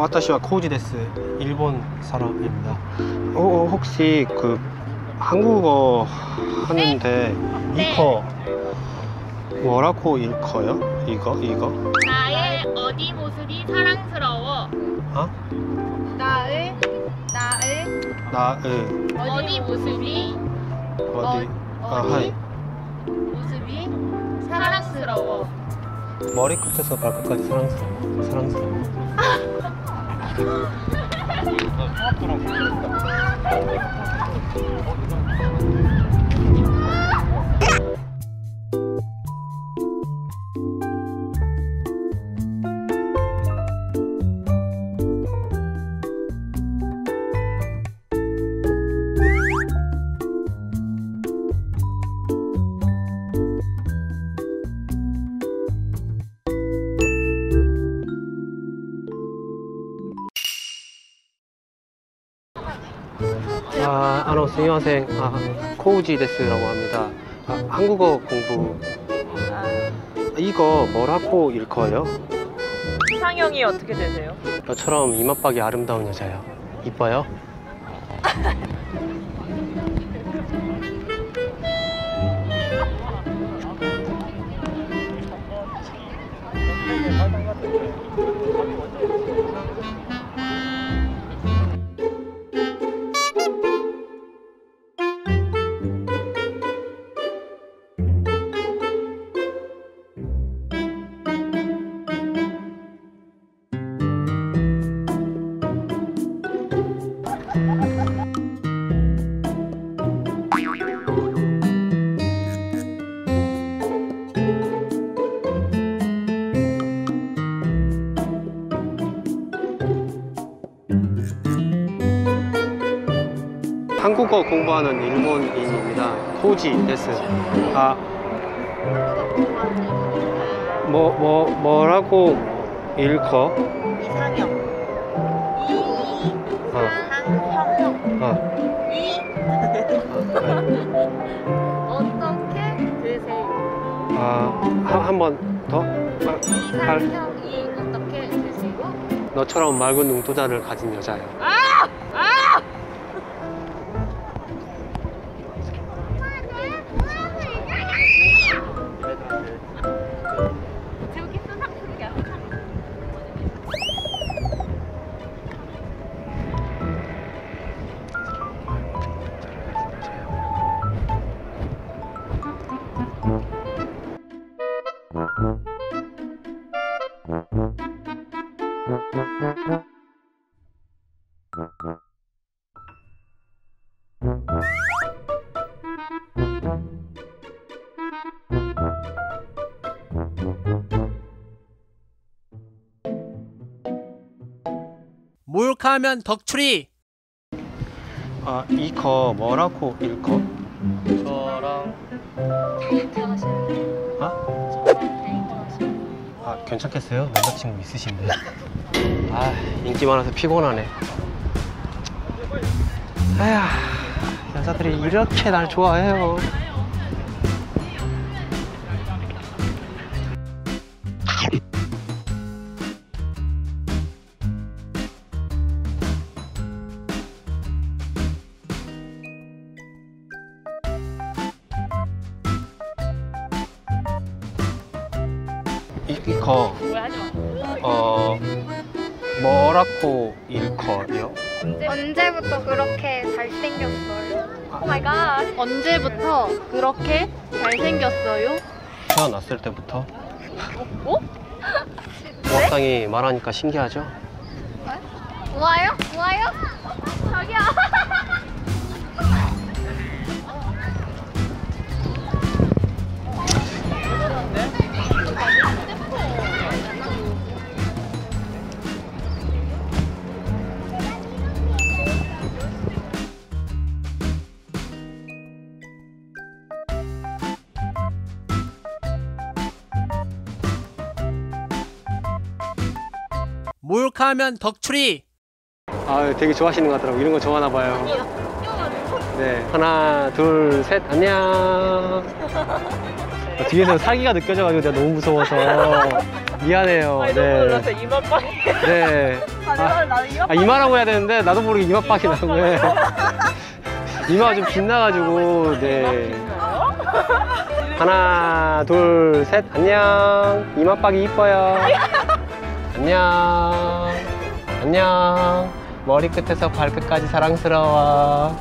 わたしは コウジ です 일본 사람입니다. 어, 어, 혹시 그 한국어 하는데 네. 이거 뭐라고 읽어요? 이거 이거? 나의 어디 모습이 사랑스러워? 어? 나의 나의 나의 어디 모습이 어디? 아, 어디? はい. 모습이 사랑스러워? 머리 끝에서 발끝까지 사랑스러워. 사랑스러워. 생각보다 아, 아노 스미마생. 아, 코우지 데스라고 합니다. 아, 한국어 공부. 이거 뭐라고 읽어요? 이상형이 어떻게 되세요? 저처럼 이맛박이 아름다운 여자요. 이뻐요? 한국어 공부하는 일본인입니다. 코우지 데스. 아, 뭐, 뭐, 뭐라고 읽어? 이상형 어, 이상형 어. 이 어떻게 되세요? 아, 한, 한번 더? 아, 할, 이상형이 어떻게 되세요? 너처럼 맑은 눈도자를 가진 여자요. 저 몰카하면 덕출이 아, 이 거 뭐라고 읽어? 하시는 아? 하시는 아, 괜찮겠어요? 남자친구 있으신데. 아, 인기 많아서 피곤하네. 아휴, 여자들이 이렇게 날 좋아해요. 이, 이거 오해하지 마. 어 뭐라고 읽어요? 언제부터 그렇게 잘생겼어요? oh my god 언제부터 그렇게 잘생겼어요? 태어났을 때부터 어? 부학당이 말하니까 신기하죠? 좋아요? 좋아요? 자기야 몰카하면 덕출이 아 되게 좋아하시는 것 같더라고 이런 거 좋아하나 봐요 네 하나 둘 셋 안녕 뒤에서 사기가 느껴져가지고 내가 너무 무서워서 미안해요. 아니 너무 네. 놀랐어요. 이마빵이. 네. 아, 아, 이마빵. 이마라고 해야 되는데 나도 모르게 이마빵이 나온 거예요. 이마가 좀 빛나가지고 네. 하나 둘 셋 안녕 이마빵이 이뻐요. 안녕 안녕 머리 끝에서 발끝까지 사랑스러워.